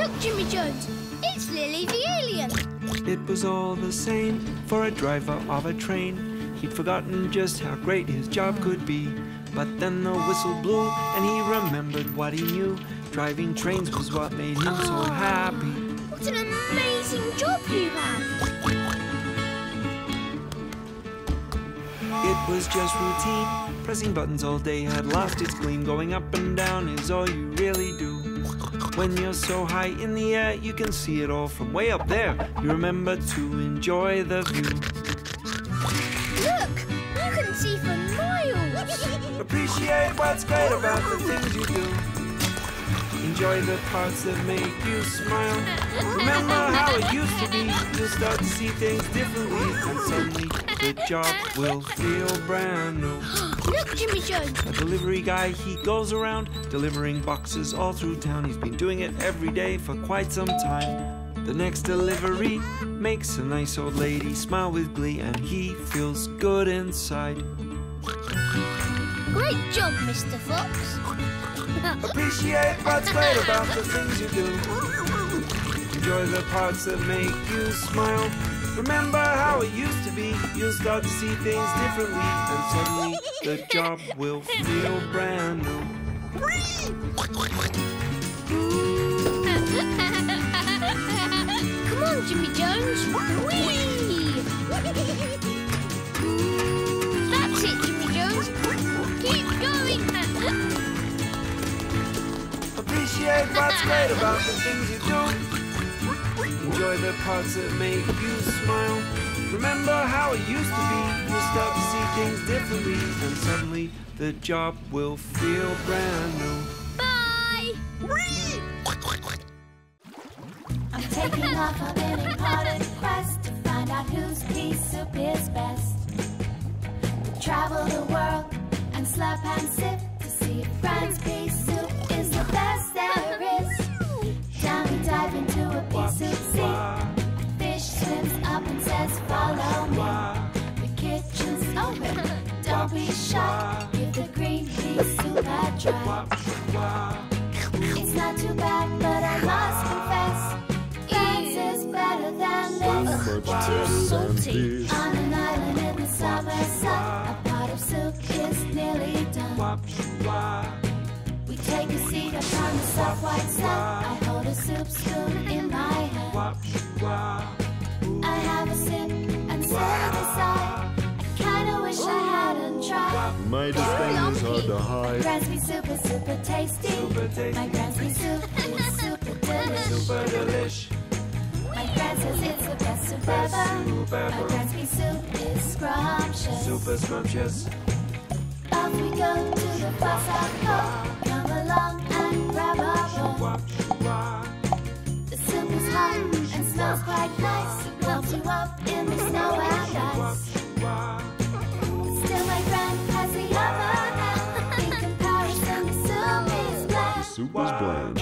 Look, Jimmy Jones. It's Lily the alien. It was all the same for a driver of a train. He'd forgotten just how great his job could be. But then the whistle blew and he remembered what he knew. Driving trains was what made him so oh. happy. What an amazing job you had. It was just routine. Pressing buttons all day had lost its gleam. Going up and down is all you really do. When you're so high in the air, you can see it all from way up there. You remember to enjoy the view. Look, you can see for miles. Appreciate what's great about the things you do. Enjoy the parts that make you smile. Remember how it used to be. You'll start to see things differently, and suddenly the job will feel brand new. Look, Jimmy Jones. A delivery guy, he goes around delivering boxes all through town. He's been doing it every day for quite some time. The next delivery makes a nice old lady smile with glee, and he feels good inside. Great job, Mr. Fox. Appreciate what's great about the things you do. Enjoy the parts that make you smile. Remember how it used to be. You'll start to see things differently, and suddenly the job will feel brand new. Come on, Jimmy Jones. Whee! Appreciate what's great about the things you do. Enjoy the parts that make you smile. Remember how it used to be. You'll start to see things differently, and suddenly the job will feel brand new. Bye. I'm taking off on an important quest to find out whose pea soup is best. Travel the world and slap and sip to see if Fran's pea soup is the best a pea. Fish swims up and says, Follow me. The kitchen's open, don't be shy. Give the green pea soup a try. It's not too bad, but I must confess, Fran's is better than this. Too salty. On an island in the summer sun, a pot of soup is nearly done. We take a seat upon the soft white sand. I hold a soup spoon in my hand. I have a sip and so decide. I kinda wish I hadn't tried. My disdain is hard to hide. Gransby soup is super tasty. Super tasty. My Gransby soup is super delicious. Super delish. My gran says it's the best soup ever. soup My ever. Soup is scrumptious. Super scrumptious. Off we go to the bus stop. The soup is hot and smells quite nice. It you up in the snow. Still, my has the upper hand. In comparison, the. Soup is bland.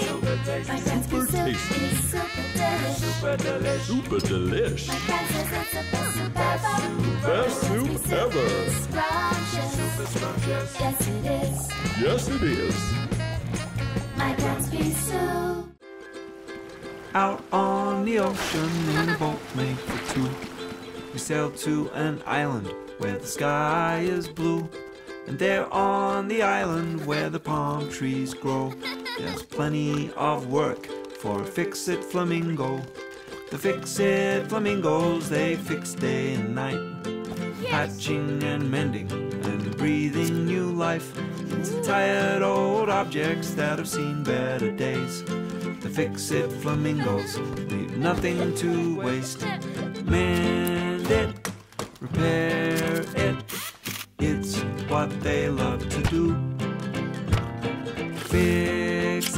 Super tasty. Super delish. Super delish. My friend says it's the best soup ever. Best soup ever. Super scrumptious. Yes, it is. Yes, it is. My Gransby soup. Out on the ocean in a boat made for two. We sailed to an island where the sky is blue. And there on the island where the palm trees grow, there's plenty of work for a fix-it flamingo. The fix-it flamingos, they fix day and night, patching and mending and breathing new life into tired old objects that have seen better days. The fix-it flamingos leave nothing to waste. Mend it, repair it. It's what they love to do. Fix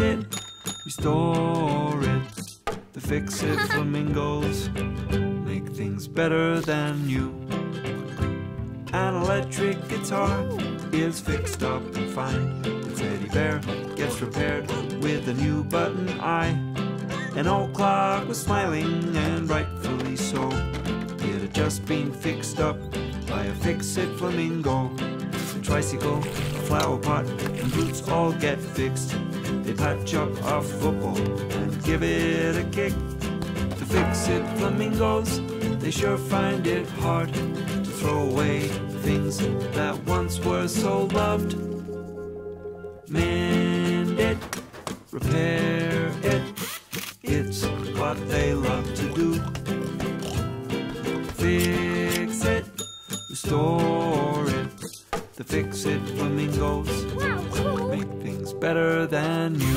it, restore it. The fix-it flamingos make things better than you. An electric guitar is fixed up and fine. The teddy bear gets repaired with a new button eye. An old clock was smiling, and rightfully so. It had just been fixed up by a fix-it flamingo. A tricycle, a flower pot, and boots all get fixed. They patch up our football and give it a kick. To fix it flamingos, they sure find it hard to throw away things that once were so loved. Mend it, repair it, it's what they love to do. Fix it, restore it, the fix it flamingos better than you.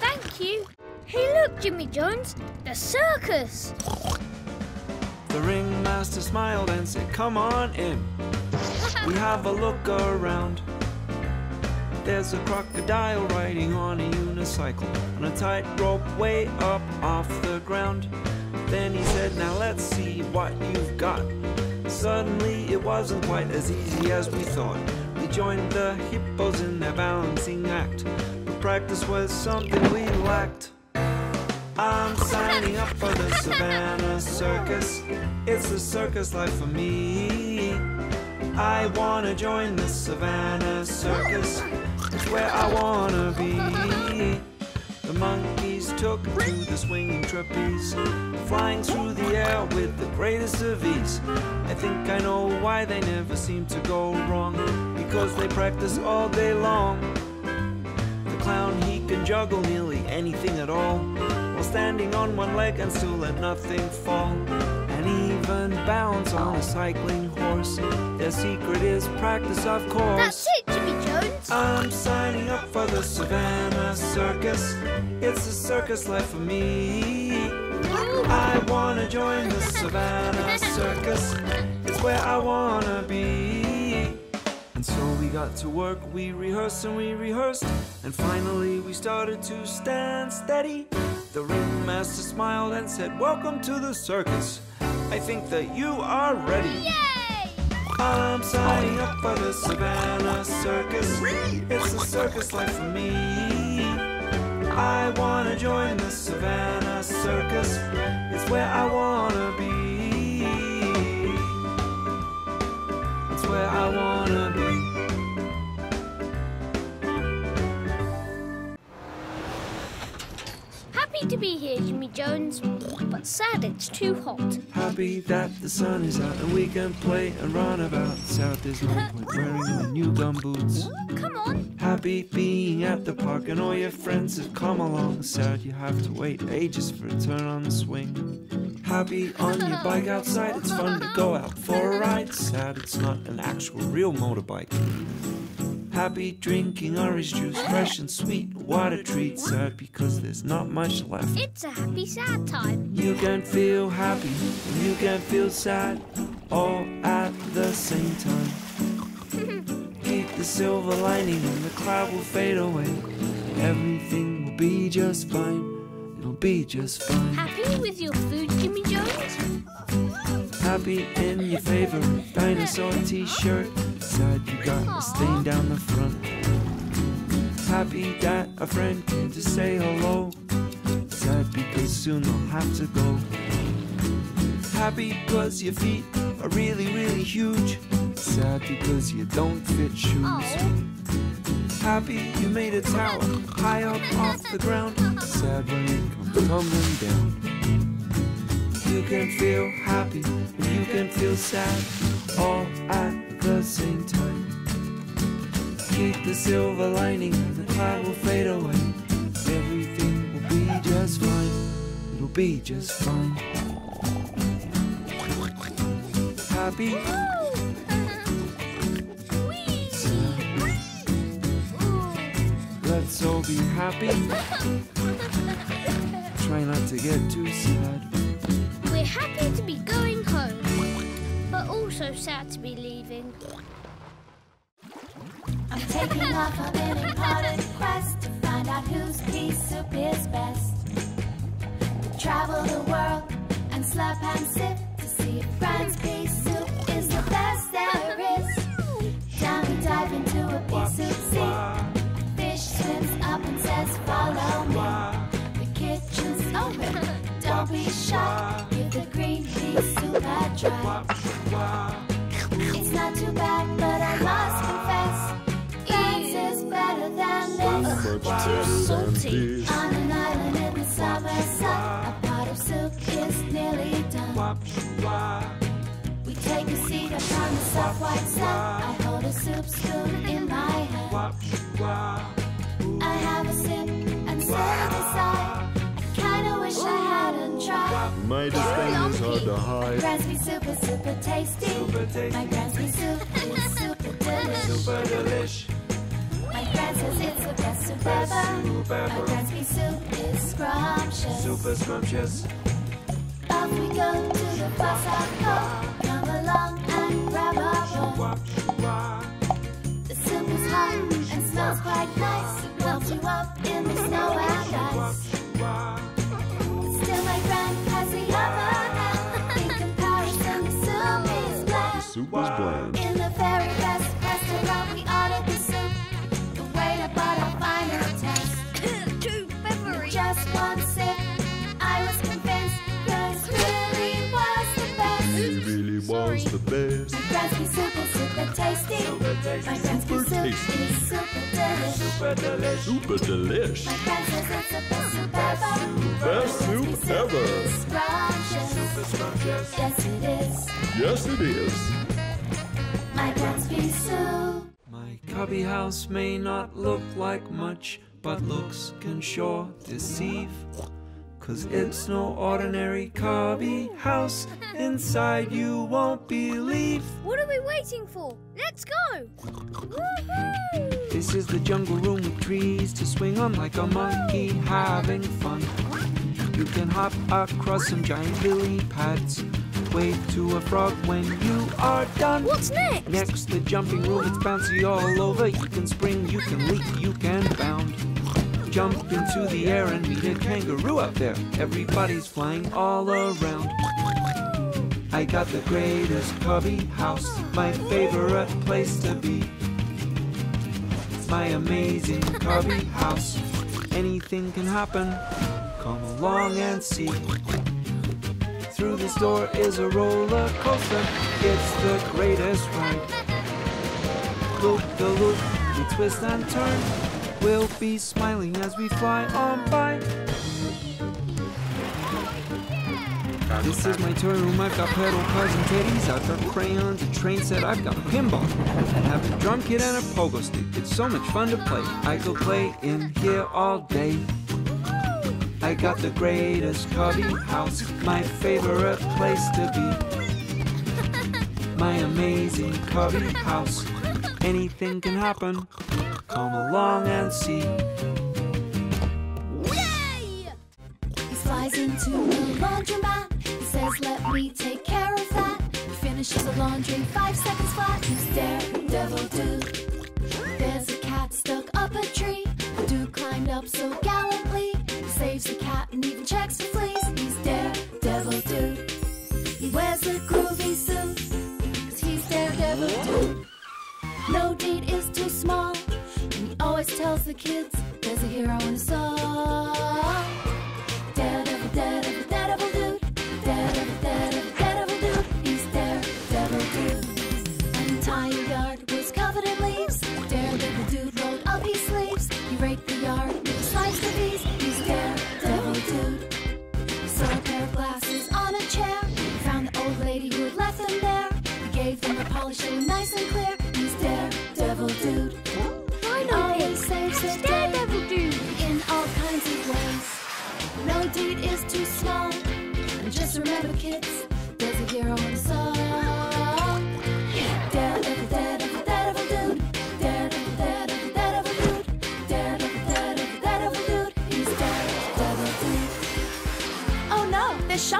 Thank you. Hey, look, Jimmy Jones, the circus. The ringmaster smiled and said, Come on in. We have a look around. There's a crocodile riding on a unicycle on a tightrope way up off the ground. Then he said, Now let's see what you've got. Suddenly it wasn't quite as easy as we thought. We joined the hippos in their balancing act, but practice was something we lacked. I'm signing up for the Savannah Circus. It's the circus life for me. I wanna join the Savannah Circus. It's where I wanna be. The monkeys took to the swinging trapeze, flying through the air with the greatest of ease. I think I know why they never seem to go wrong, because they practice all day long. The clown, he can juggle nearly anything at all, while standing on one leg and still let nothing fall. And even balance on a cycling horse. Their secret is practice, of course. That's it, Jimmy Jones. I'm signing up for the Savannah Circus. It's a circus life for me. I wanna join the Savannah Circus. It's where I wanna be. And so we got to work, we rehearsed and we rehearsed. And finally we started to stand steady. The ringmaster smiled and said, Welcome to the circus. I think that you are ready. Yay! I'm signing up for the Savannah Circus. It's a circus life for me. I wanna join the Savannah Circus. It's where I wanna be. Happy to be here, Jimmy Jones, but sad it's too hot. Happy that the sun is out and we can play and run about. South there's no point wearing my new gum boots. Come on. Happy being at the park and all your friends have come along. Sad you have to wait ages for a turn on the swing. Happy on your bike outside, it's fun to go out for a ride. Sad it's not an actual real motorbike. Happy drinking orange juice, fresh and sweet. What a treat, sad because there's not much left. It's a happy sad time. You can feel happy and you can feel sad all at the same time. Keep the silver lining and the cloud will fade away. Everything will be just fine. It'll be just fine. Happy with your food, Jimmy Jones? Happy in your favorite dinosaur t-shirt. Sad you got a stain down the front. Happy that a friend came to say hello. Sad because soon they'll have to go. Happy because your feet are really, really huge. Sad because you don't fit shoes. Happy you made a tower high up off the ground. Sad when it comes tumbling down. You can feel happy you can feel sad all at the same time. Keep the silver lining and the cloud will fade away. Everything will be just fine. It'll be just fine. Happy, let's all be happy. Try not to get too sad. We're happy to be going home, but also sad to be leaving. I'm taking off on an important quest to find out whose pea soup is best. We Travel the world and slap and sip to see if Fran's pea soup is the best. there is. Down we dive into a pea soup sea. Fish swims up and says, Follow me. The kitchen's open, don't be shy. It's not too bad, but I must confess, is better than this. Better salty. On an island in the summer sun, a pot of soup is nearly done. We take a seat upon the soft white sand. I hold a soup spoon in my hand. I have a sip and slowly decide. I kinda wish I hadn't tried. My disdain is hard to hide. Gransby soup is super tasty. My Gransby soup is super delicious. Super delish. My gran says it's the best soup ever. My Gransby soup is scrumptious. Super scrumptious. Off we go to the bus stop. Come along and grab a bowl. The soup is hot and smells quite nice. Melts you up in the snow and ice. Soup is bland. Soup is bland. In the very best restaurant, we ordered the soup. The waiter brought a final test. Too peppery. Just one sip, I was convinced yours really was the best. It really was the best. My Gransby soup is super tasty. My Gransby soup tasty. is super delicious. Super delish. Super delish. My friend says it's the best soup ever. Best soup ever. is scrumptious. Super scrumptious. Yes, it is. Yes, it is. My Gransby soup. My cubby house may not look like much, but looks can sure deceive. Cause it's no ordinary cubby house. Inside you won't believe. What are we waiting for? Let's go! Woohoo! This is the jungle room with trees to swing on like a monkey having fun. You can hop across some giant lily pads. Wave to a frog when you are done. What's next? Next, the jumping room, it's bouncy all over. You can spring, you can leap, you can bound. Jump into the air and meet a kangaroo up there. Everybody's flying all around. I got the greatest cubby house, my favorite place to be. My amazing cubby house. Anything can happen. Come along and see. Through this door is a roller coaster. It's the greatest ride. Loop the loop, we twist and turn. We'll be smiling as we fly on by. This is my toy room. I've got pedal cars and teddies. I've got crayons, a train set. I've got pinball. I have a drum kit and a pogo stick. It's so much fun to play. I go play in here all day. I got the greatest cubby house, my favorite place to be. My amazing cubby house. Anything can happen. Come along and see. Yay! He flies into the laundromat. He says, Let me take care of that. He finishes the laundry five seconds flat. He's daredevil dude. There's a cat stuck up a tree. Dude climbed up so gallantly. He saves the cat and even checks for fleas. He's daredevil dude. He wears a groovy suit. Cause he's daredevil dude. No deed is too small. And he always tells the kids there's a hero in a song.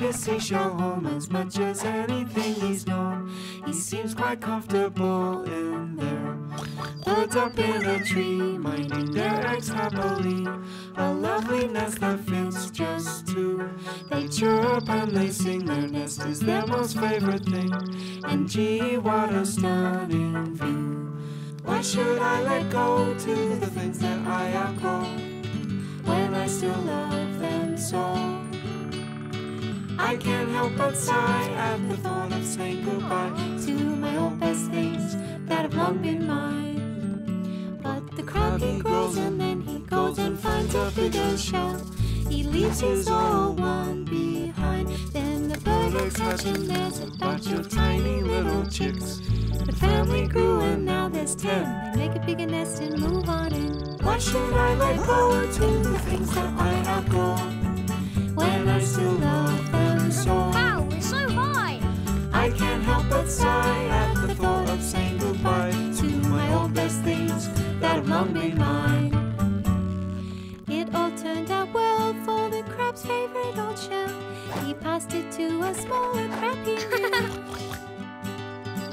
love his home as much as anything he's known. He seems quite comfortable in there. Birds up in a tree, minding their eggs happily. A lovely nest that fits just two. They chirp and they sing, their nest is their most favorite thing. And gee, what a stunning view. Why should I let go to the things that I outgrow when I still love them so? I can't help but sigh at the thought of saying goodbye to my old best things that have long been mine. But the crab he grows and then he goes and finds a bigger shell. He leaves his old one behind. Then the bird eggs hatch and there's a batch of tiny little chicks. The family grew and now there's ten. They make a bigger nest and move on in. Why should I let go to the things that I outgrow when I still love them so? Wow, we're so high. I can't help but sigh at the thought of saying goodbye to my old best things that have long been mine. It all turned out well for the crab's favorite old shell. He passed it to a smaller crab he knew.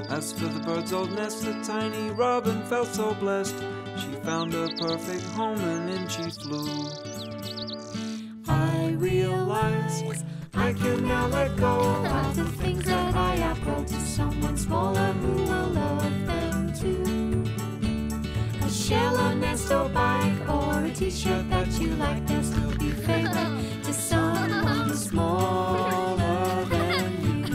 As for the bird's old nest, the tiny robin felt so blessed. She found a perfect home and then she flew. I realize I can now let go of the things that I outgrow to someone smaller who will love them too. A shell, a nest, or bike, or a t-shirt that you like, they'll still be favorite to someone Smaller than you.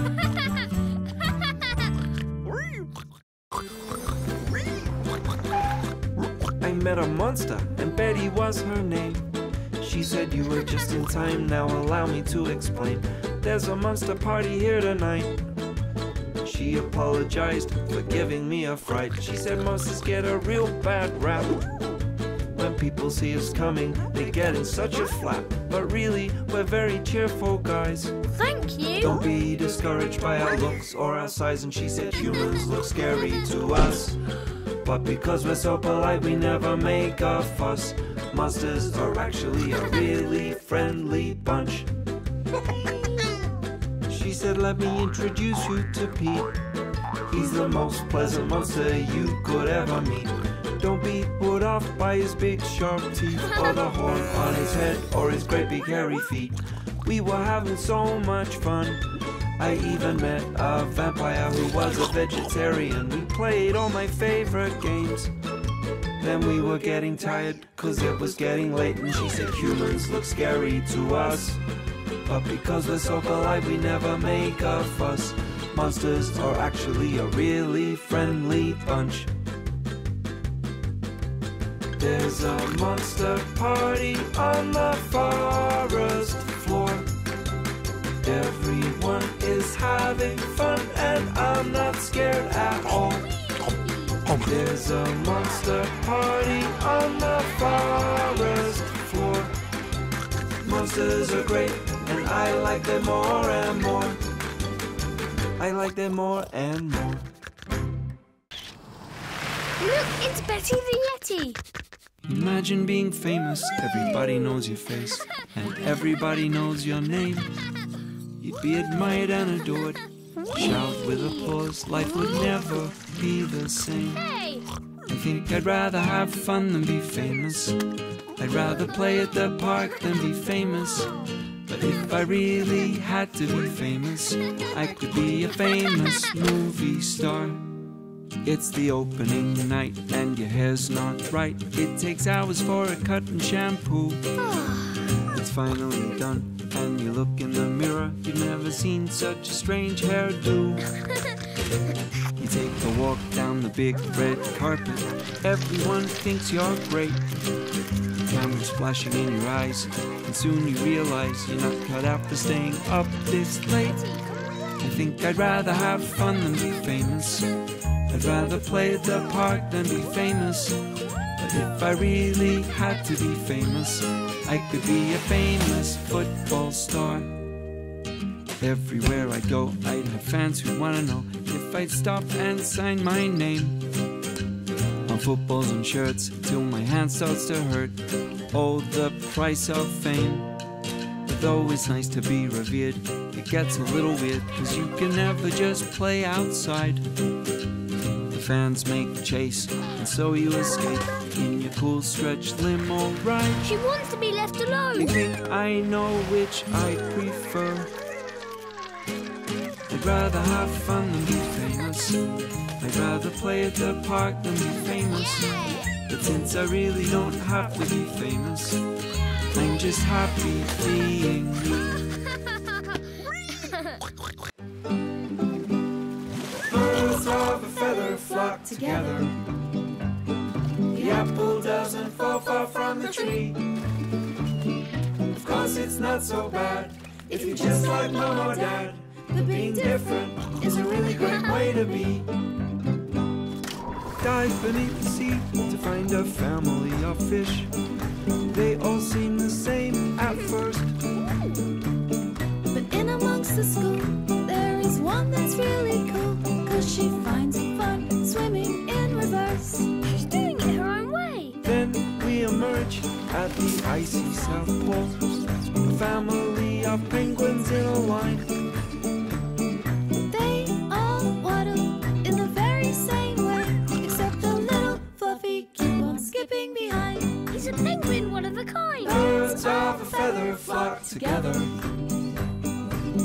I met a monster, and Betty was her name. She said you were just in time, now allow me to explain. There's a monster party here tonight. She apologized for giving me a fright. She said monsters get a real bad rap. When people see us coming, they get in such a flap. But really, we're very cheerful guys. Thank you. Don't be discouraged by our looks or our size. And she said humans look scary to us. But because we're so polite, we never make a fuss. Monsters are actually a really friendly bunch. She said, Let me introduce you to Pete. He's the most pleasant monster you could ever meet. Don't be put off by his big sharp teeth, or the horn on his head, or his great big hairy feet. We were having so much fun. I even met a vampire who was a vegetarian. We played all my favorite games. Then we were getting tired, cause it was getting late, and she said humans look scary to us. But because we're so polite, we never make a fuss. Monsters are actually a really friendly bunch. There's a monster party on the forest floor. Everyone is having fun, and I'm not scared at all. There's a monster party on the forest floor. Monsters are great, and I like them more and more. I like them more and more. Look, it's Betty the Yeti. Imagine being famous, everybody knows your face, and everybody knows your name. You'd be admired and adored. Shout with applause, life would never be the same. I think I'd rather have fun than be famous. I'd rather play at the park than be famous. But if I really had to be famous, I could be a famous movie star. It's the opening night and your hair's not right. It takes hours for a cut and shampoo. Ah. Finally done, and you look in the mirror. You've never seen such a strange hairdo. You take a walk down the big red carpet. Everyone thinks you're great. The Cameras flashing in your eyes, and soon you realize you're not cut out for staying up this late. I think I'd rather have fun than be famous. I'd rather play the part than be famous. If I really had to be famous, I could be a famous football star. Everywhere I go, I'd have fans who wanna know if I'd stop and sign my name. I'll footballs and shirts till my hand starts to hurt. Oh, the price of fame. But though it's nice to be revered, it gets a little weird, cause you can never just play outside. The fans make chase, and so you escape in your cool stretch limo ride. She wants to be left alone. I know which I prefer. I'd rather have fun than be famous. I'd rather play at the park than be famous. But since I really don't have to be famous, I'm just happy being me. Birds of a feather flock together. Apple doesn't fall far from the tree. Of course, it's not so bad if you just like mom or dad. But being different is a really great way to be. Dive beneath the sea to find a family of fish. They all seem the same at first. But in amongst the school, there is one that's really cool. Cause she finds it fun swimming in reverse. We emerge at the icy South Pole. A family of penguins in a line. They all waddle in the very same way. Except the little fluffy keep on skipping behind. He's a penguin, one of a kind. Birds of a feather flock together.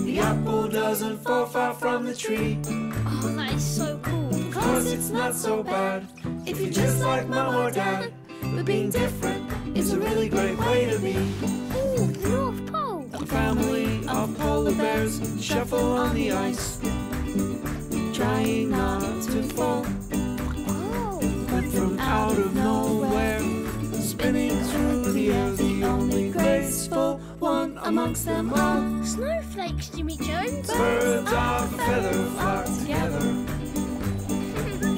The apple doesn't fall far from the tree. Oh, that is so cool. Cause it's not so bad if you just like mom or dad. But being different is a really great way to be. Ooh, the North Pole. A family of polar bears shuffle on the ice, trying not to fall. Oh, But from out of nowhere, spinning through the air, the only graceful one amongst them all. snowflakes, Jimmy Jones. Birds oh, of a feather oh, flock oh. together.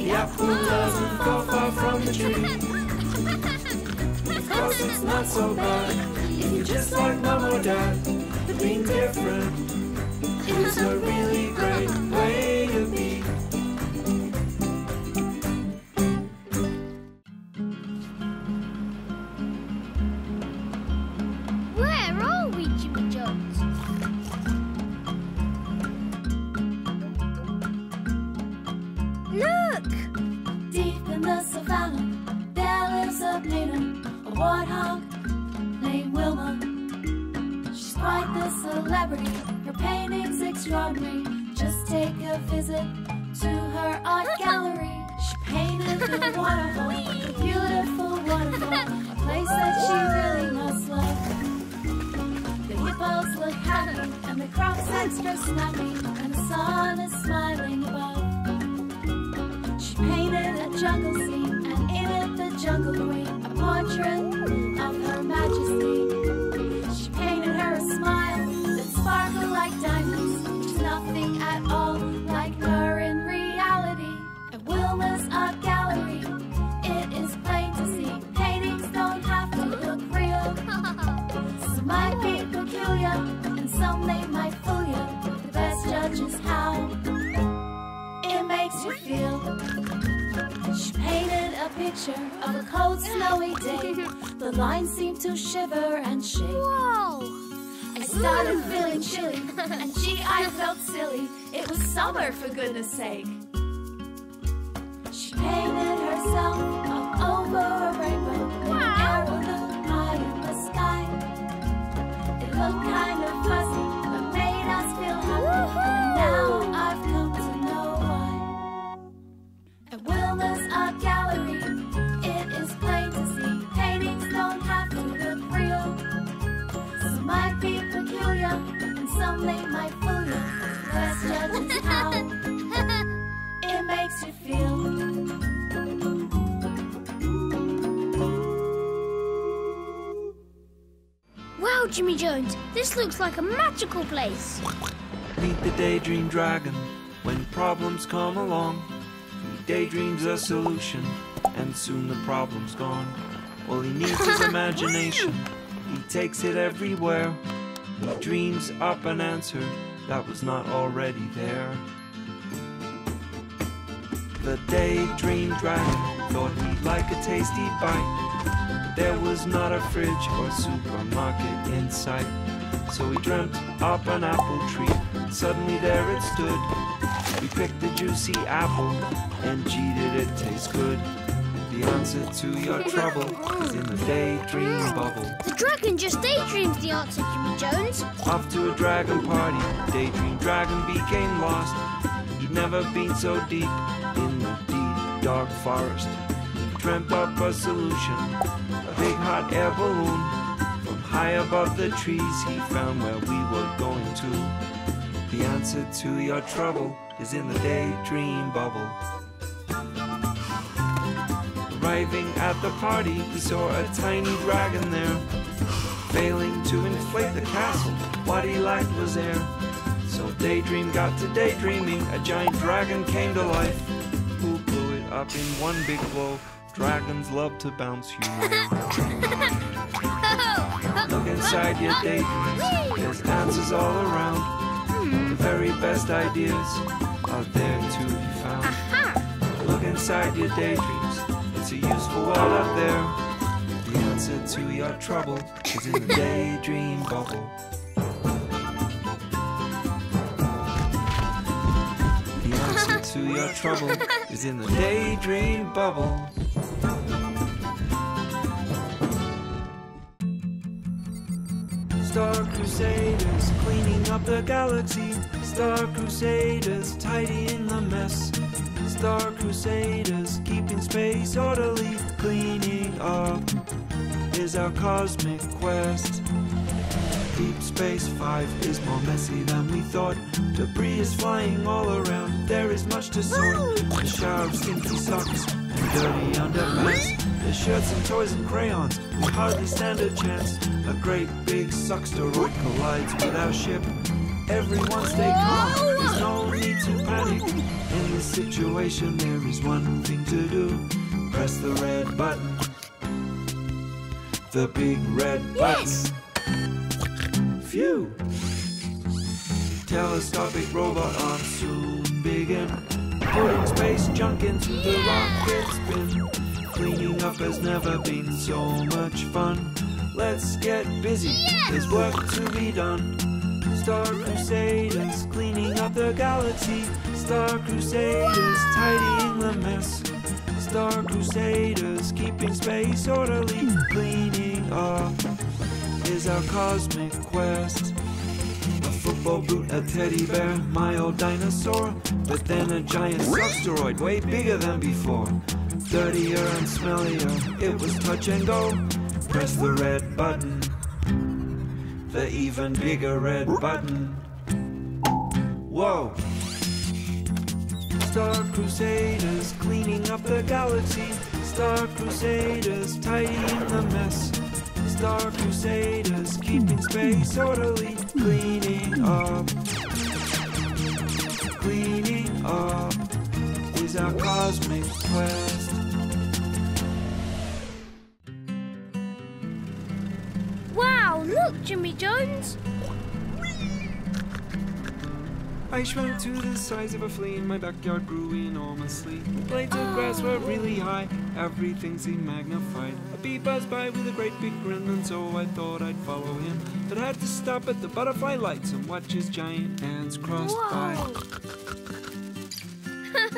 The apple doesn't fall far from the tree. Of course, it's not so bad if you just like mom or dad. Being different is a really warthog named Wilma. She's quite the celebrity, her painting's extraordinary. Just take a visit to her art gallery. She painted the waterfall, a beautiful waterfall, a place that she really must love. The hippos look happy, and the crops extra snappy, and the sun is smiling above. She painted a jungle scene, and in it the jungle queen, a portrait of her majesty. She painted her a smile that sparkled like diamonds. She's nothing at all like her in reality. At Wilma's art gallery, it is plain to see paintings don't have to look real. Some might be peculiar, and some they might fool you. The best judge is how it makes you feel. She painted picture of a cold, snowy day. The lines seemed to shiver and shake. Whoa! I started mm. feeling chilly, and gee, I felt silly. It was summer, for goodness sake. She painted herself up over a rainbow, an arrow looked high in the sky. It looked kind of fuzzy, but made us feel happy. And now I've come to know why. At Wilma's art gallery, peculiar, and some they might fool you. The best judge is how it makes you feel. Wow, Jimmy Jones, this looks like a magical place. Meet the daydream dragon when problems come along. He daydreams a solution, and soon the problem's gone. All he needs is imagination. He takes it everywhere. Dreams up an answer that was not already there. The daydream dragon thought he'd like a tasty bite. There was not a fridge or supermarket in sight. So he dreamt up an apple tree. Suddenly there it stood. We picked a juicy apple, and gee did it taste good. The answer to your trouble is in the daydream bubble. The dragon just daydreams the answer, Jimmy Jones. Off to a dragon party, daydream dragon became lost. He'd never been so deep in the deep dark forest. He dreamt up a solution, a big hot air balloon. From high above the trees, he found where we were going to. The answer to your trouble is in the daydream bubble. Arriving at the party, we saw a tiny dragon there. Failing to inflate the castle, what he lacked was air. So Daydream got to daydreaming, a giant dragon came to life. Who blew it up in one big blow? Dragons love to bounce, you. Look inside your daydreams, there's answers all around. The very best ideas are there to be found. Look inside your daydreams. Useful world out there. The answer to your trouble is in the daydream bubble. The answer to your trouble is in the daydream bubble. Star Crusaders cleaning up the galaxy. Star Crusaders tidying the mess. Star Crusaders keeping space orderly. Cleaning up is our cosmic quest. Deep Space Five is more messy than we thought. Debris is flying all around. There is much to sort. A shower of stinky socks and dirty underpants. There's shirts and toys and crayons. We hardly stand a chance. A great big sucksteroid collides with our ship. Everyone stay calm. There's no need to panic. In this situation, there is one thing to do. Press the red button. The big red button. Yes. Phew! Telescopic robot arms soon begin. Putting space junk into the rocket spin. Cleaning up has never been so much fun. Let's get busy, there's work to be done. Star Crusaders cleaning up the galaxy. Star Crusaders tidying the mess. Star Crusaders keeping space orderly. Cleaning up is our cosmic quest. A football boot, a teddy bear, my old dinosaur. But then a giant asteroid, way bigger than before. Dirtier and smellier, it was touch and go. Press the red button, the even bigger red button. Whoa! Star Crusaders cleaning up the galaxy. Star Crusaders tidying the mess. Star Crusaders keeping space orderly. Cleaning up. Cleaning up is our cosmic quest. Jimmy Jones. I shrunk to the size of a flea and my backyard grew enormously. The blades of grass were oh. really high, everything seemed magnified. A bee buzzed by with a great big grin, and so I thought I'd follow him. But I had to stop at the butterfly lights and watch his giant hands crossed by.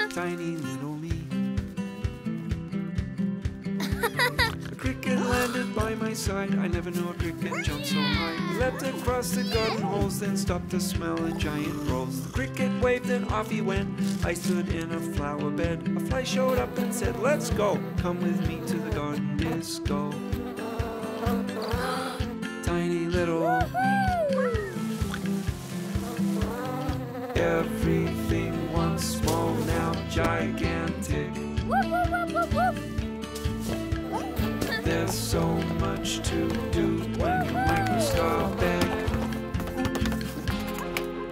Tiny little landed by my side. I never knew a cricket jumped so high. He leapt across the garden holes, then stopped to smell a giant rose. The cricket waved and off he went. I stood in a flower bed. A fly showed up and said, Let's go. Come with me to the garden disco. Tiny little me. Everything once small, now gigantic. There's so much to do when you're microscopic.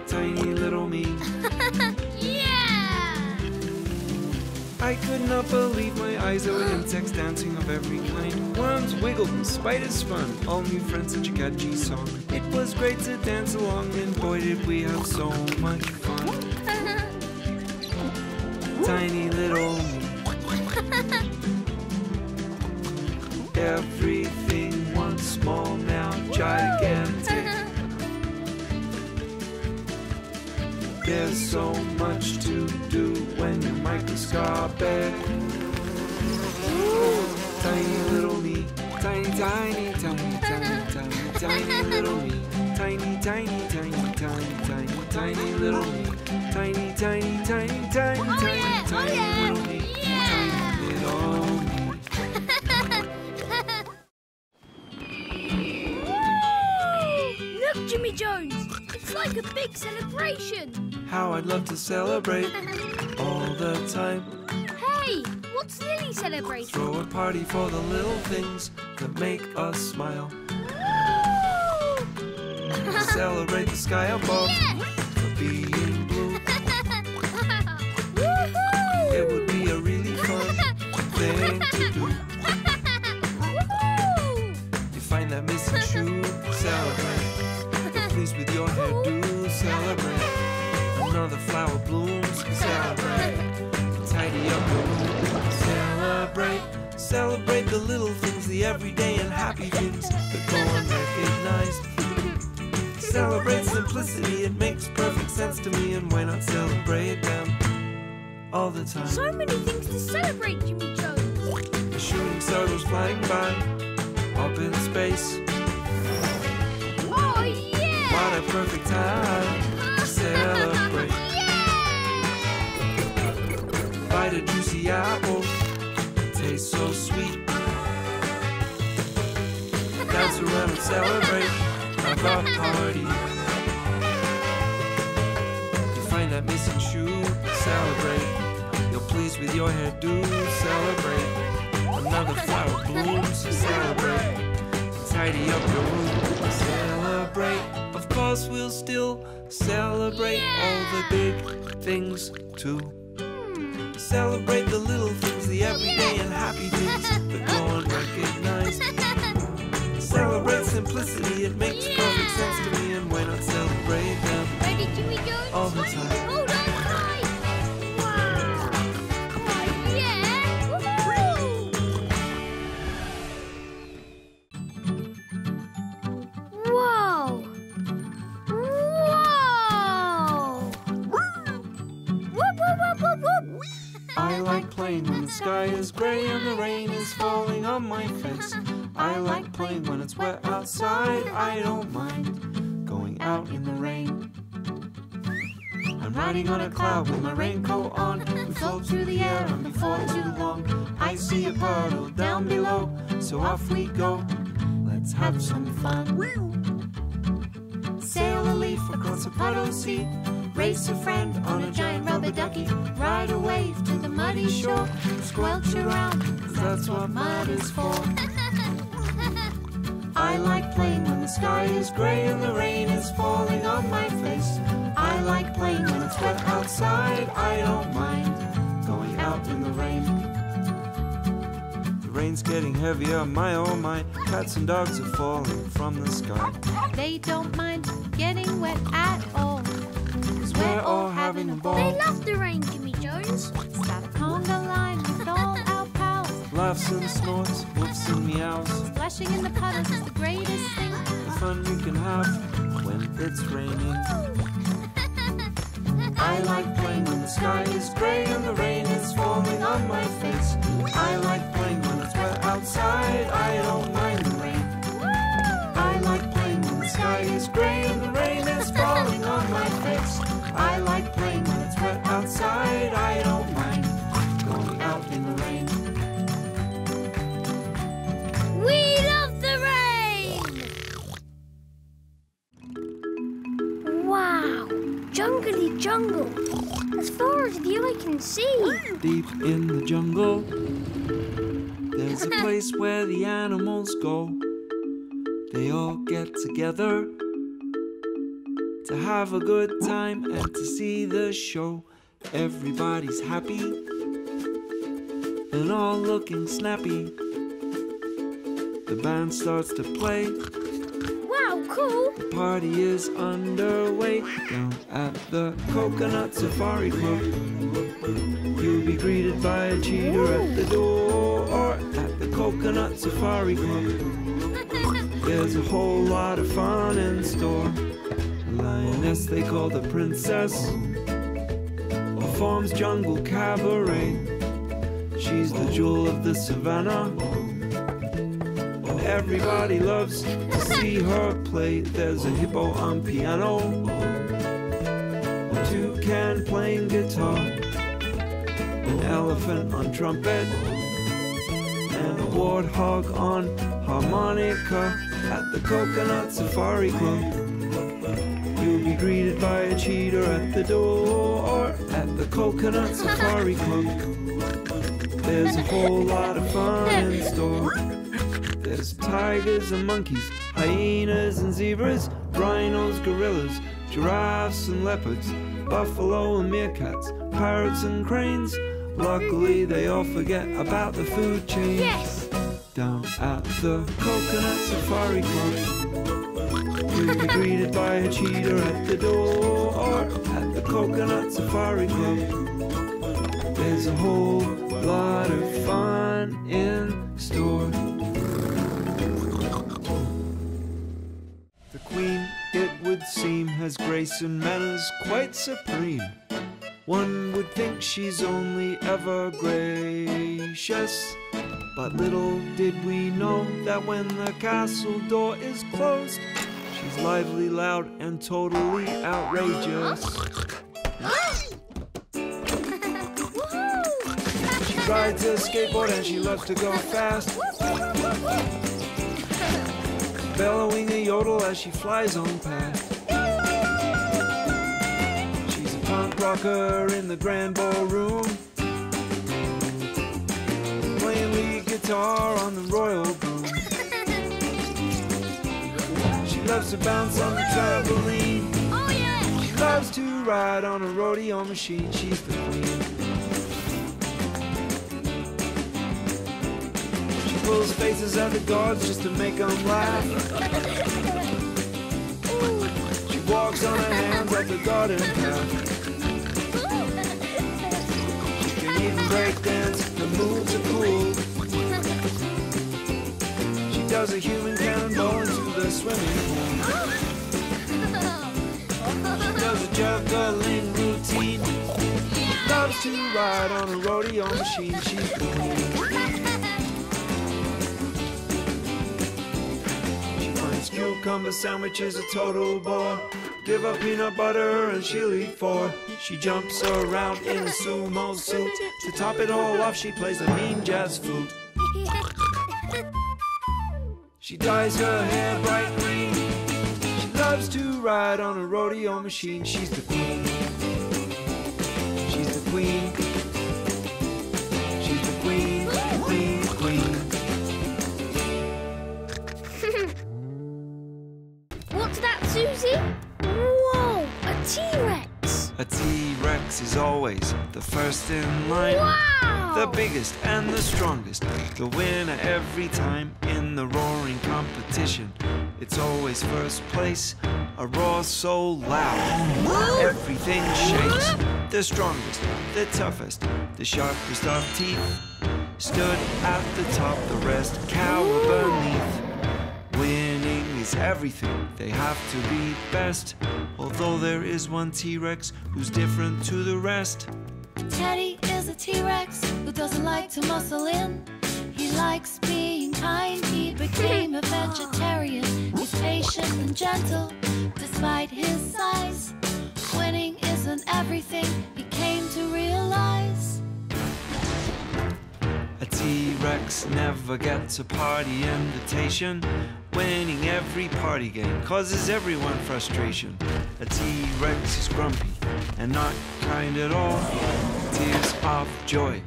Tiny little me. Yeah! I could not believe my eyes. There were insects dancing of every kind. Worms wiggled and spiders spun. All new friends, such a catchy song. It was great to dance along, and boy, did we have so much There's so much to do when you're microscopic. Tiny little me, tiny, tiny, tiny, tiny, tiny, tiny little me, tiny, tiny, tiny, tiny, tiny, tiny little me, tiny, tiny, tiny, tiny, Oh, tiny, oh, tiny little me, tiny little me. Look, Jimmy Jones! It's like a big celebration! How I'd love to celebrate all the time. Hey, what's Lily celebrating? Throw a party for the little things that make us smile. Celebrate the sky above for being little things, the everyday and happy things that go unrecognized. Celebrate simplicity, it makes perfect sense to me, and why not celebrate them all the time? So many things to celebrate, Jimmy Jones. The shooting stars flying by, up in space. Oh, yeah! What a perfect time to celebrate. Bite a juicy apple, tastes so sweet. Dance around and celebrate, a party. You find that missing shoe, celebrate. You're pleased with your hairdo, celebrate. Another flower blooms, celebrate. Tidy up your room, celebrate. Of course, we'll still celebrate all the big things too. Celebrate the little things, the everyday and happy things that go unrecognized. On a cloud with my raincoat on. We float through the air and before too long, I see a puddle down below. So off we go. Let's have some fun. Sail a leaf across a puddle sea. Race a friend on a giant rubber ducky. Ride a wave to the muddy shore. Squelch around, 'cause that's what mud is for. I like playing when the sky is gray and the rain is falling on my face. I like playing when it's wet outside. I don't mind going out in the rain. The rain's getting heavier, my oh my. Cats and dogs are falling from the sky. They don't mind getting wet at all. Cause we're all having a ball. They love the rain, Jimmy Jones. Laughs and snorts, whoops and meows. Splashing in the puddles is the greatest thing. The fun we can have when it's raining. I like playing when the sky is gray and the rain is falling on my face. I like playing when it's wet outside. I don't mind the rain. I like playing when the sky is gray and the rain the animals go. They all get together to have a good time and to see the show. Everybody's happy and all looking snappy. The band starts to play, Wow, cool. the party is underway down at the Coconut Safari Club. You'll be greeted by a cheetah at the door Coconut Safari Club. There's a whole lot of fun in store. A lioness they call the princess performs jungle cabaret. She's the jewel of the savannah. And everybody loves to see her play. There's a hippo on piano, a toucan playing guitar, an elephant on trumpet, and a warthog on harmonica at the Coconut Safari Club. You'll be greeted by a cheetah at the door at the Coconut Safari Club. There's a whole lot of fun in store. There's tigers and monkeys, hyenas and zebras, rhinos, gorillas, giraffes and leopards, buffalo and meerkats, parrots and cranes. Luckily, they all forget about the food chain. Yes! Down at the Coconut Safari Club. You'll be greeted by a cheetah at the door at the Coconut Safari Club. There's a whole lot of fun in store. The Queen, it would seem, has grace and manners quite supreme. One would think she's only ever gracious. But little did we know that when the castle door is closed, she's lively, loud, and totally outrageous. She rides a skateboard and she loves to go fast, bellowing a yodel as she flies on past. Punk rocker in the grand ballroom, playing lead guitar on the royal broom. She loves to bounce on the trampoline. Oh yeah! She loves to ride on a rodeo machine. She's the queen. She pulls faces at the guards just to make them laugh. She walks on her hands up the garden path. Even break dance. The moves are cool. She does a human cannonball into the swimming pool. She does a juggling routine. Loves to ride on a rodeo machine. She's finds cucumber sandwiches a total bore. Give her peanut butter and she'll eat four. She jumps around in a sumo suit. To top it all off, she plays a mean jazz flute. She dyes her hair bright green. She loves to ride on a rodeo machine. She's the queen. She's the queen. She's the queen, queen, queen. What's that, Susie? A T-Rex! Is always the first in line. Wow! The biggest and the strongest, the winner every time in the roaring competition. It's always first place, a roar so loud. Everything shakes. The strongest, the toughest, the sharpest of teeth stood at the top, the rest cower beneath. Winning is everything, they have to be best. Although there is one T Rex who's different to the rest. Teddy is a T-Rex who doesn't like to muscle in. He likes being kind, he became a vegetarian. He's patient and gentle despite his size. Winning isn't everything he came to realize. A T Rex never gets a party invitation. Winning every party game causes everyone frustration. A T Rex is grumpy and not kind at all. Tears of joy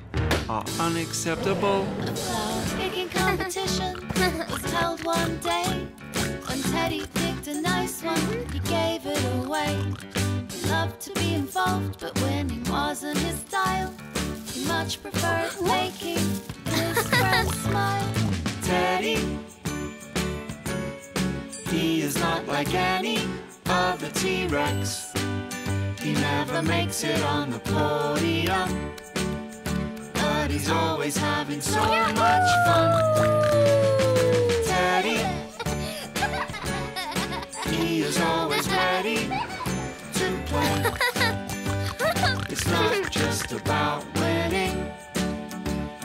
are unacceptable. A picking competition was held one day. When Teddy picked a nice one, he gave it away. He loved to be involved, but winning wasn't his style. He much preferred making his friends smile. Teddy, he is not like any other T-Rex. He never makes it on the podium. But he's always having so much fun. Teddy. He is always ready to play. It's not just about winning.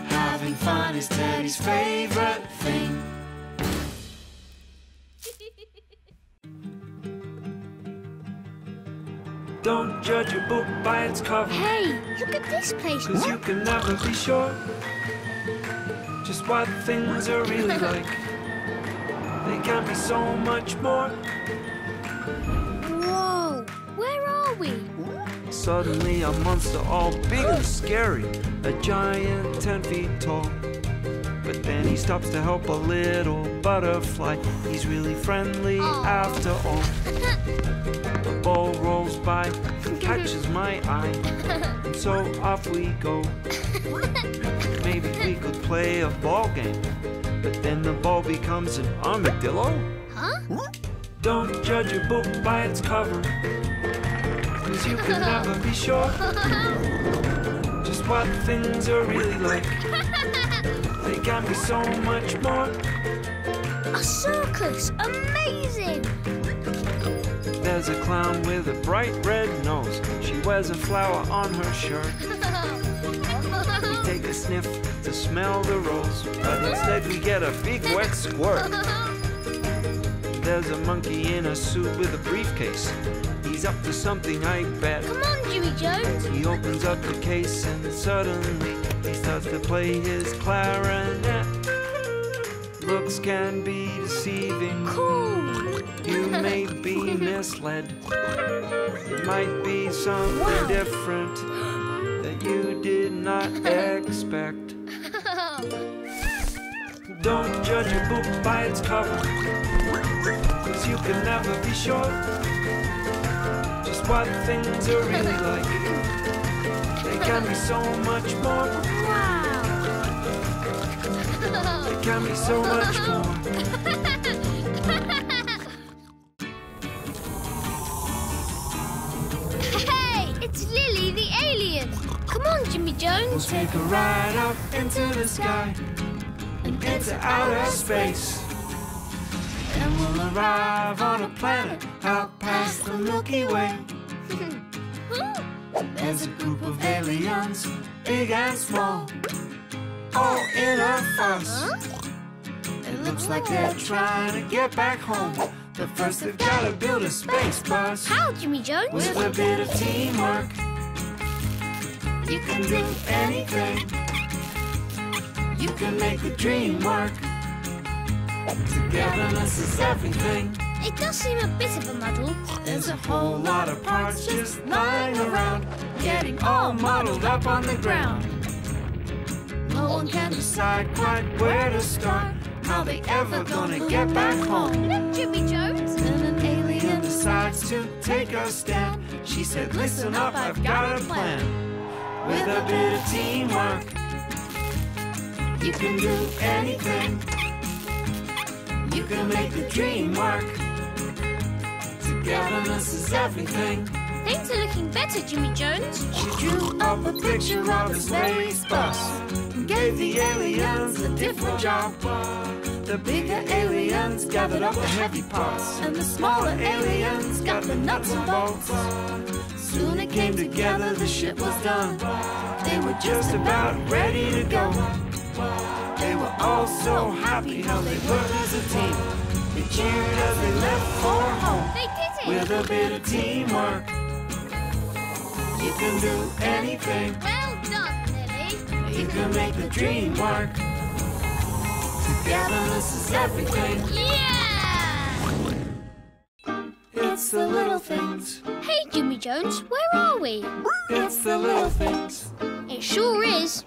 Having fun is Teddy's favorite thing. Don't judge a book by its cover. Hey, look at this place. Cause you can never be sure just what things are really like. They can be so much more. Whoa, where are we? Suddenly, a monster all big and scary, a giant 10 feet tall. But then he stops to help a little butterfly. He's really friendly Aw. after all. The ball rolls by and catches my eye, and so off we go. Maybe we could play a ball game, but then the ball becomes an armadillo. Huh? Don't judge a book by its cover, cause you can never be sure just what things are really like. They can be so much more. A circus, amazing! There's a clown with a bright red nose. She wears a flower on her shirt. We take a sniff to smell the rose, but instead we get a big wet squirt. There's a monkey in a suit with a briefcase. He's up to something, I bet. Come on, Jimmy Jones. He opens up the case and suddenly he starts to play his clarinet. Looks can be deceiving. Cool. You may be misled. It might be something Wow. different that you did not expect. Don't judge a book by its cover, cause you can never be sure just what things are really like. They can be so much more, Wow. they can be so much more. On, Jimmy We'll Jones. take a ride up into the sky and into outer space. And we'll arrive on a planet out past the Milky Way. There's a group of aliens, big and small, all in a fuss. It looks like they're trying to get back home, but first they've got to build a space bus. How, Jimmy Jones? With a bit of teamwork, you can do anything. You can make the dream work. Togetherness is everything. It does seem a bit of a muddle. There's a whole lot of parts just lying around, getting all muddled up on the ground. No one can decide quite where to start. How they ever gonna get back home? Look, Jimmy Jones. Then an alien decides to take a stand. She said, Listen up, I've got a plan. With a bit of teamwork, you can do anything. You can make the dream work. Togetherness is everything. Things are looking better, Jimmy Jones. She drew up a picture of a space bus and gave the aliens a different job. The bigger aliens gathered up the heavy parts, and the smaller aliens got the nuts and bolts. Soon it came together, the ship was done. They were just about ready to go. They were all so happy how they worked as a team. They cheered as they left for home. They did it. With a bit of teamwork, you can do anything. Well done, Lily. You can make the dream work. Togetherness is everything. Yeah! It's the little things. Hey, Jimmy Jones, where are we? It's the little things. It sure is.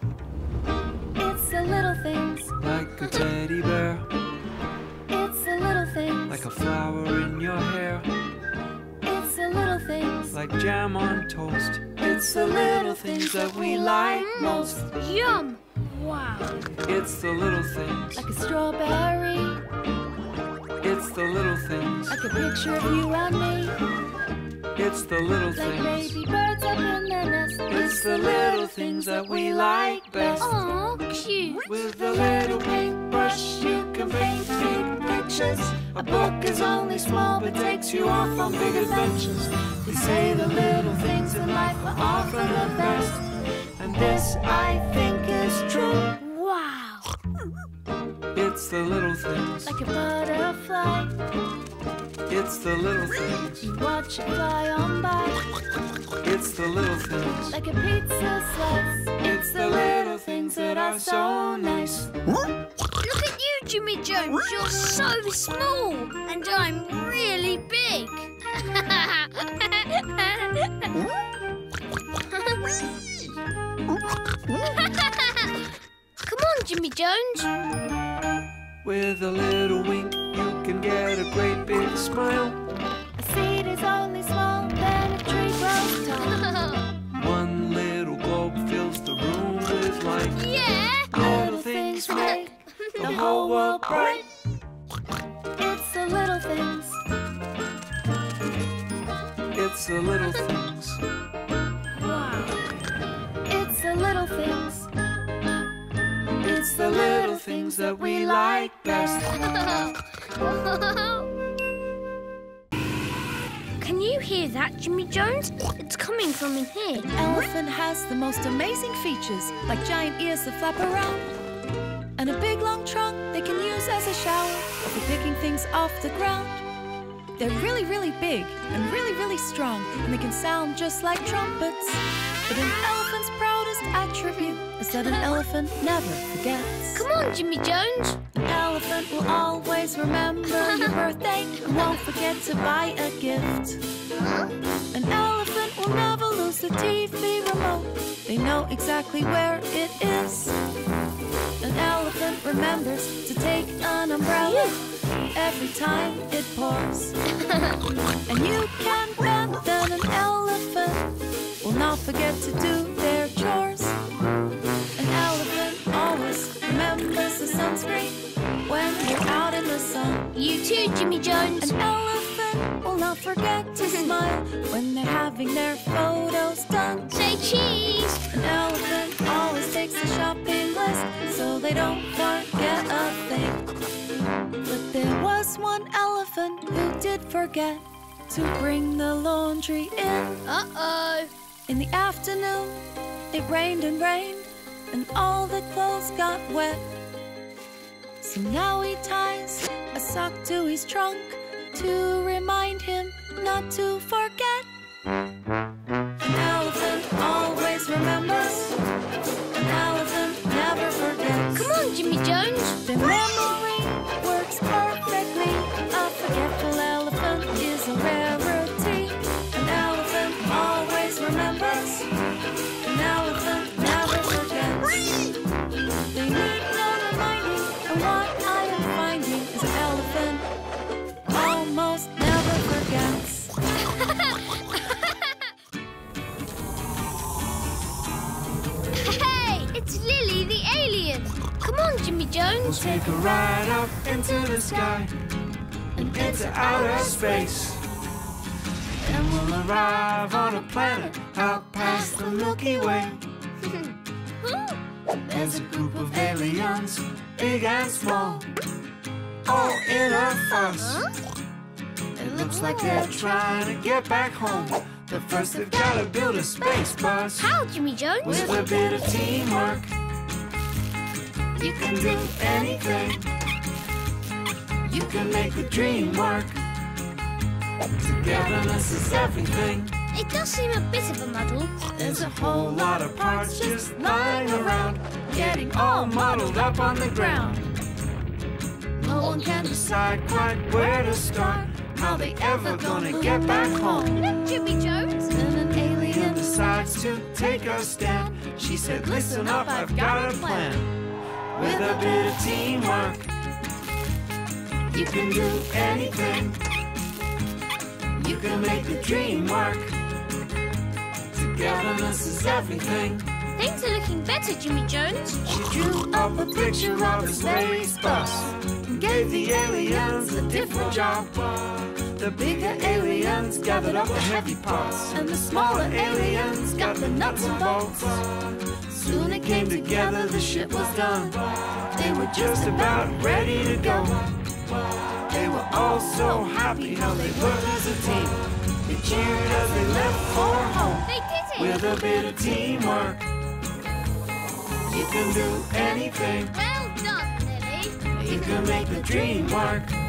It's the little things. Like a teddy bear, It's the little things. like a flower in your hair, It's the little things. like jam on toast. It's the little things that we like mm. most. Yum! Wow. It's the little things. Like a strawberry. It's the little things. Like a picture of you and me. It's the little Like things. baby birds up in their nest. It's the little things that we like best. Aw, cute. With a little paintbrush, you can paint big pictures. A book is only small, but takes you off on big adventures. They say the little things in life are often the best. And this, I think, is true. Wow. It's the little things. Like a butterfly, It's the little things. you watch it fly on by. It's the little things. Like a pizza slice, it's the little things that are so nice. Look at you, Jimmy Jones. You're so small, and I'm really big. Come on, Jimmy Jones. With a little wink, you can get a great big smile. A seed is only small, then a tree grows tall. One little globe fills the room with light. yeah. Little things make the whole world bright. It's the little things. It's the little things. Wow. It's the little things. It's the little things that we like best. Can you hear that, Jimmy Jones? It's coming from in here. Elephant has the most amazing features, like giant ears that flap around, and a big long trunk they can use as a shower or for picking things off the ground. They're really, really big and really, really strong, and they can sound just like trumpets. But an elephant's proudest attribute is that an elephant never forgets. Come on, Jimmy Jones. An elephant will always remember your birthday and won't forget to buy a gift. An elephant will never lose the TV remote. They know exactly where it is. An elephant remembers to take an umbrella every time it pours. And you can bet that an elephant will not forget to do their chores. An elephant always remembers the sunscreen when you're out in the sun. You too, Jimmy Jones. An elephant will not forget to smile when they're having their photos done. Say cheese. An elephant always takes a shopping list so they don't forget a thing. But there was one elephant who did forget to bring the laundry in. Uh-oh. In the afternoon, it rained and rained, and all the clothes got wet. So now he ties a sock to his trunk to remind him not to forget. An elephant always remembers, an elephant never forgets. Come on, Jimmy Jones. The on, Jimmy We'll Jones. take a ride up into the sky and into outer space. And we'll arrive on a planet out past the Milky Way. There's a group of aliens, big and small, all in a fuss. It looks like they're trying to get back home, but first they've gotta build a space bus. How, Jimmy Jones? With a bit of teamwork, you can do anything. You can make a dream work. Togetherness is everything. It does seem a bit of a muddle. There's a whole lot of parts just lying around, getting all muddled up on the ground. No one can decide quite where to start. How they ever gonna get back home? Look, Jimmy Jones. And an Alien alien decides to take a stand. She said, Listen up, I've got a plan. With a bit of teamwork, you can do anything. You can make a dream work. Togetherness is everything. Things are looking better, Jimmy Jones. She drew up a picture of a space bus and gave the aliens a different job. The bigger aliens gathered up the heavy parts, and the smaller aliens got the nuts and bolts. Soon it came together, the ship was done. They were just about ready to go. They were all so happy how they worked as a team. They cheered as they left for home. They did it. With a bit of teamwork, you can do anything. Well done, Lily. You can make the dream work.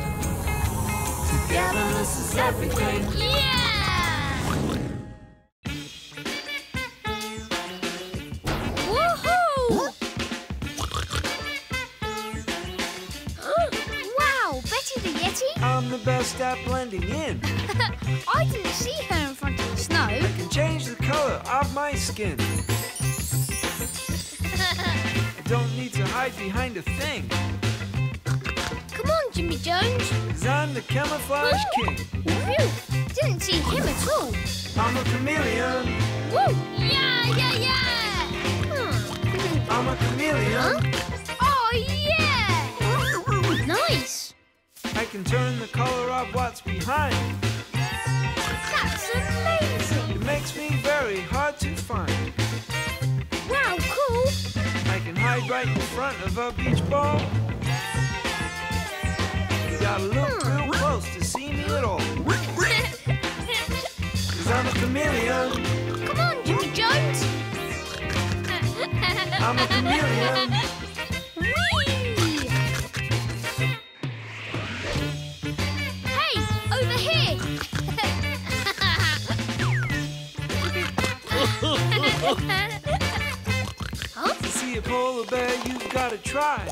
Is everything. Yeah! Woohoo! wow, Betty the Yeti? I'm the best at blending in. I didn't see her in front of the snow. I can change the color of my skin. I don't need to hide behind a thing. Jimmy Jones. I'm the camouflage king. Phew, didn't see him at all. I'm a chameleon. Woo! Yeah, yeah, yeah! Hmm. I'm a chameleon. Oh, yeah! Nice! I can turn the color of what's behind. That's amazing! It makes me very hard to find. Wow, cool! I can hide right in front of a beach ball. You gotta look hmm. real close to see me at all. Cause I'm a chameleon. Come on, Jimmy Jones! I'm a chameleon. Hey, over here! huh? To see a polar bear, you've gotta try.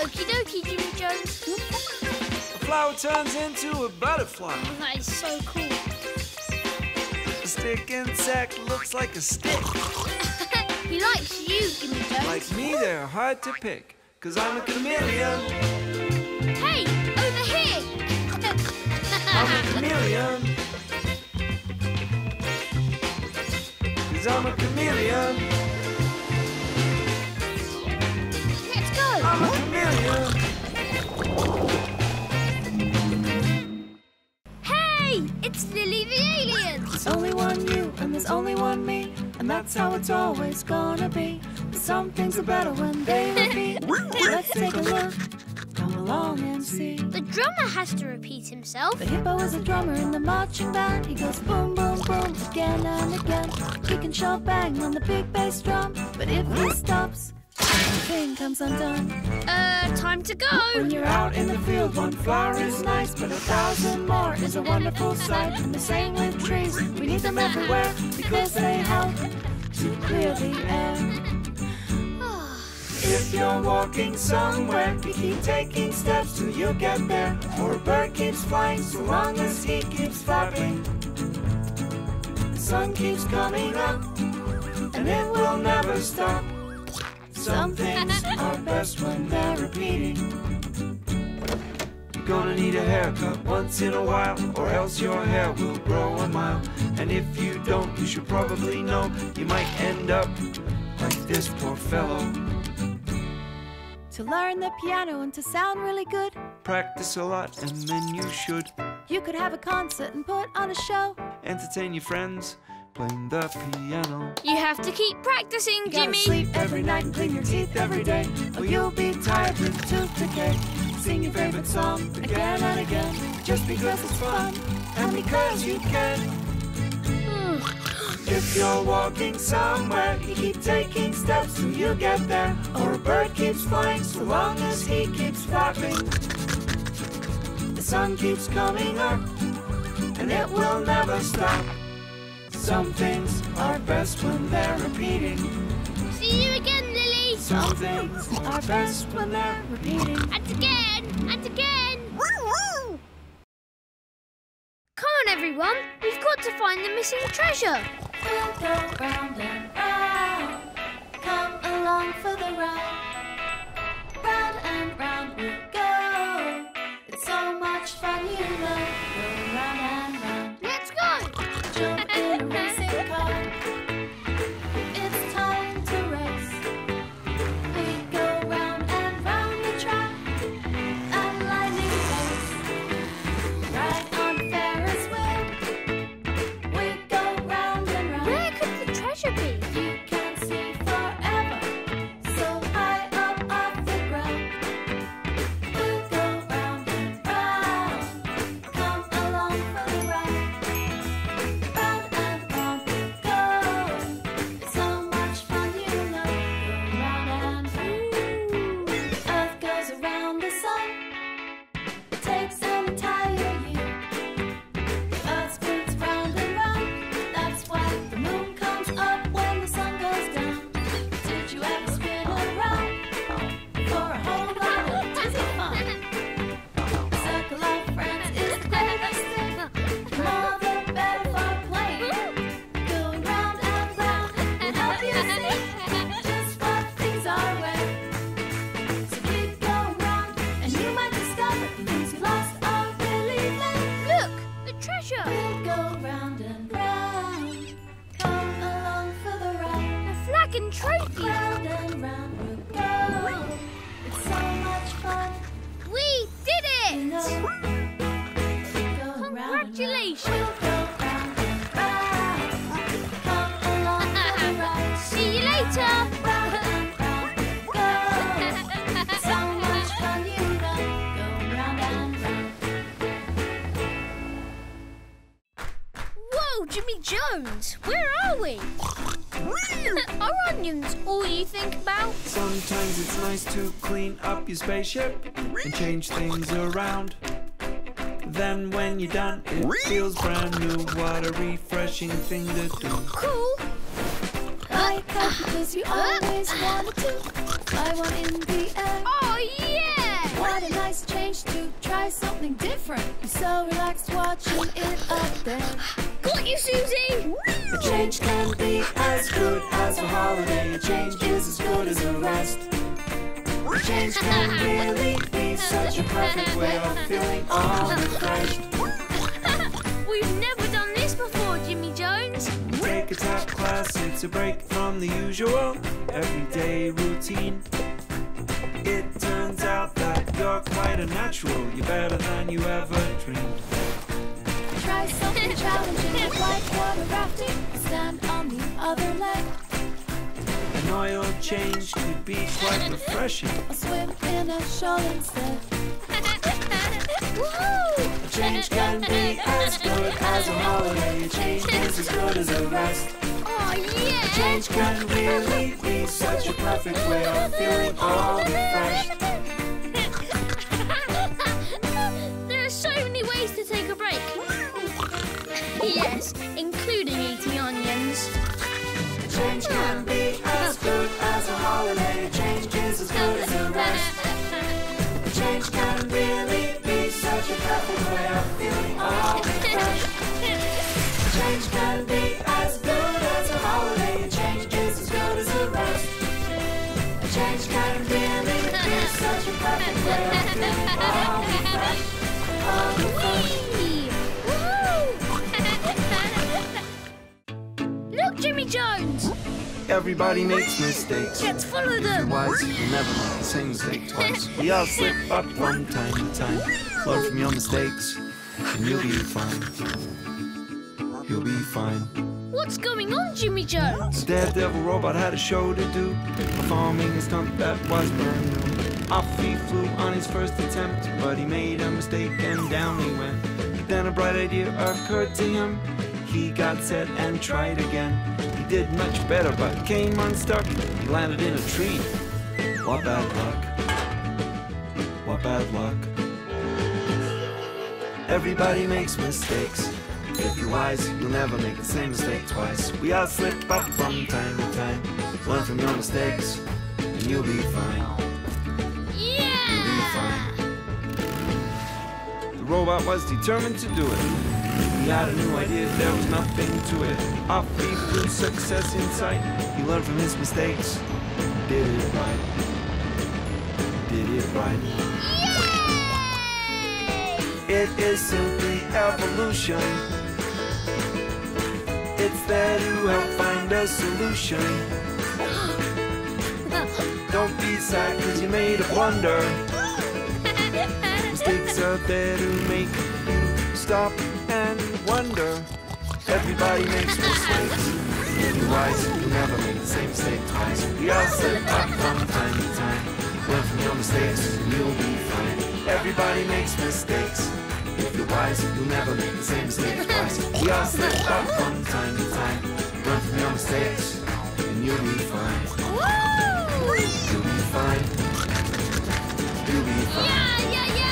Okie dokie, Jimmy Jones. Flower turns into a butterfly. Oh, That is so cool. A stick insect looks like a stick. he likes you, Jimmy Jones. Like me, they're hard to pick. Cause I'm a chameleon. Hey, over here! I'm a chameleon. Cause I'm a chameleon. Let's go! I'm a chameleon. There's only one you and there's only one me, and that's how it's always gonna be. But some things are better when they repeat. Let's take a look. Come along and see. The drummer has to repeat himself. The hippo is a drummer in the marching band. He goes boom, boom, boom again and again. He can shout bang on the big bass drum, but if he stops, everything comes undone. Uh, time to go! When you're out in the field, one flower is nice, but a thousand more is a wonderful sight. And the same with trees, we need them everywhere because they help to clear the air. If you're walking somewhere, you keep taking steps till you get there. Or a bird keeps flying so long as he keeps flapping. The sun keeps coming up, and it will never stop. Some things are best when they're repeating. You're gonna need a haircut once in a while, or else your hair will grow a mile. And if you don't, you should probably know you might end up like this poor fellow. To learn the piano and to sound really good, Practice a lot, and then you should you could have a concert and put on a show. entertain your friends playing the piano. You have to keep practicing, You gotta Jimmy! sleep every night and clean your teeth every day, or you'll be tired with tooth decay. Sing your favorite song again and again, just because it's fun and because you can. Hmm. If you're walking somewhere, you keep taking steps till you get there. Or a bird keeps flying so long as he keeps flapping. The sun keeps coming up, and it will never stop. Some things are best when they're repeating. See you again, Lily! Some things are best when they're Repeating. And again! And again! Come on, everyone! We've got to find the missing treasure! We'll go round and round. Come along for the ride. Round and round we'll your spaceship and change things around. Then when you're done, it feels brand new. What a refreshing thing to do. Cool. Like that because you always wanted to. Fly one in the air. Oh, yeah! What a nice change to try something different. You're so relaxed watching it up there. Got you, Susie! A change can be as good as a holiday. A change is as good as a rest. Change can really be such a perfect way of feeling all refreshed. We've never done this before, Jimmy Jones. Take a tap class, it's a break from the usual everyday routine. It turns out that you're quite a natural. You're better than you ever dreamed. Try something challenging like water rafting. Stand on the other leg. Oil change could be quite refreshing. Or swim in a shoal instead. A change can be as good as a holiday. A change is as good as a rest. Oh, yeah! A Change can really be such a perfect way of feeling all refreshed. Jones! Everybody makes mistakes. Let's follow them. wise, you'll never make the same mistake twice. We all slip up from time to time. Learn from your mistakes, and you'll be fine. You'll be fine. What's going on, Jimmy Jones? Daredevil robot had a show to do, performing a stunt that was brand new. Off he flew on his first attempt, but he made a mistake and down he went. Then a bright idea occurred to him. He got set and tried again. He did much better, but came unstuck. He landed in a tree. What bad luck. What bad luck. Everybody makes mistakes. If you're wise, you'll never make the same mistake twice. We all slip up from time to time. Learn from your mistakes, and you'll be fine. The robot was determined to do it. He had a new idea, there was nothing to it. Off he flew, success in sight. He learned from his mistakes, did it right. Did it right. Yay! It is simply evolution. It's there to help find a solution. Don't be sad cause you made a blunder. Mistakes are there to make you stop and wonder. Everybody makes mistakes. If you're wise, you'll never make the same mistake twice. We all slip up from time to time. Learn from your mistakes, and you'll be fine. Everybody makes mistakes. If you're wise, you'll never make the same mistake twice. We all slip up from time to time. Learn from your mistakes, and you'll be fine. Woo! You'll be fine. You'll be fine. Yeah, yeah, yeah!